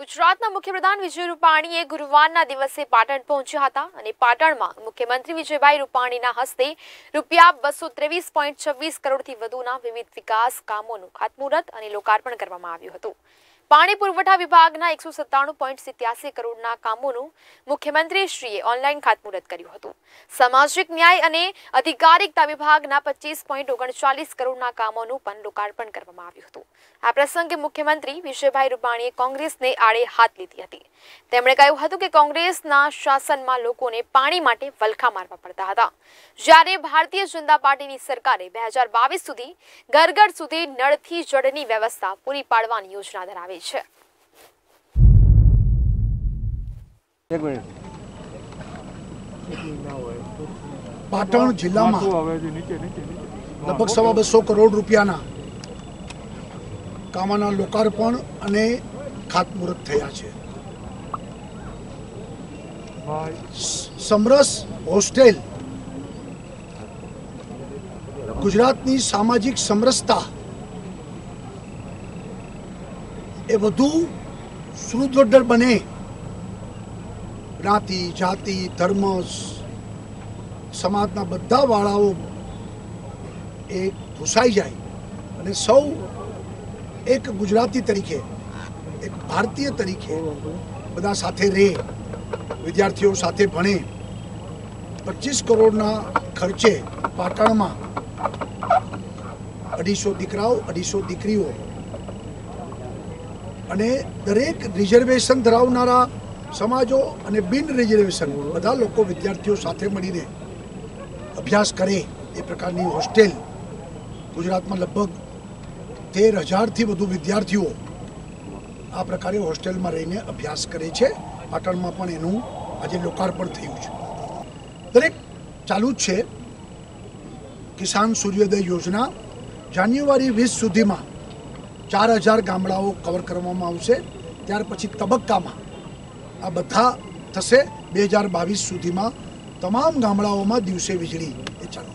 ગુજરાતના મુખ્યપ્રધાન વિજય રૂપાણીએ ગુરુવારના દિવસે પાટણ પહોંચ્યા હતા અને પાટણમાં મુખ્યમંત્રી વિજયભાઈ રૂપાણીના હસ્તે રૂપિયા બસો ત્રેવીસ પોઈન્ટ છવ્વીસ કરોડથી વધુના વિવિધ વિકાસ કામોનું ખાતમુહૂર્ત અને લોકાર્પણ કરવામાં આવ્યું હતું. પાણી પુરવઠા વિભાગના એકસો સત્તાણું પોઈન્ટ સિત્યાસી કરોડના કામોનું મુખ્યમંત્રીશ્રીએ ઓનલાઈન ખાતમુહૂર્ત કર્યું હતું. સામાજિક ન્યાય અને અધિકારિકતા વિભાગના પચીસ પોઈન્ટ ઓગણચાલીસ કરોડના કામોનું પણ લોકાર્પણ કરવામાં આવ્યું હતું. આ પ્રસંગે મુખ્યમંત્રી વિજયભાઈ રૂપાણીએ કોંગ્રેસને આડે હાથ લીધી હતી. તેમણે કહ્યું હતું કે કોંગ્રેસના શાસનમાં લોકોને પાણી માટે વલખા મારવા પડતા હતા. જ્યારે ભારતીય જનતા પાર્ટીની સરકારે બે સુધી ઘર ઘર સુધી નળથી જળની વ્યવસ્થા પૂરી પાડવાની યોજના ધરાવે છે પાટણ જિલ્લામાં લગભગ સવા બસો કરોડ રૂપિયાના કામોના લોકાર્પણ અને ખાતમુહૂર્ત થયા છે. સમરસ હોસ્ટેલ ગુજરાતની સામાજિક સમરસતા એ વધુ સુદૃઢ બને. જ્ઞાતિ જાતિ, ધર્મ, સમાજના બધા વાળાઓ એ ઘૂસાઈ જાય. અને સૌ એક ગુજરાતી તરીકે, એક ભારતીય તરીકે બધા સાથે રહે, વિદ્યાર્થીઓ સાથે ભણે. પચીસ કરોડના ખર્ચે પાટણમાં અઢીસો દીકરાઓ, અઢીસો દીકરીઓ અને દરેક રિઝર્વેશન ધરાવનારા સમાજો અને બિન રિઝર્વેશન બધા લોકો વિદ્યાર્થીઓ સાથે મળીને અભ્યાસ કરે એ પ્રકારની હોસ્ટેલ ગુજરાતમાં લગભગ તેર હજારથી વધુ વિદ્યાર્થીઓ આ પ્રકારે હોસ્ટેલમાં રહીને અભ્યાસ કરે છે. પાટણમાં પણ એનું આજે લોકાર્પણ થયું છે. દરેક ચાલુ જ છે. કિસાન સૂર્યોદય યોજના જાન્યુઆરી વીસ સુધીમાં ચાર હજાર ગામડાઓ કવર કરવામાં આવશે. ત્યાર પછી તબક્કામાં આ બધા થશે. બે હજાર બાવીસ સુધીમાં તમામ ગામડાઓમાં દિવસે વીજળી એ ચાલુ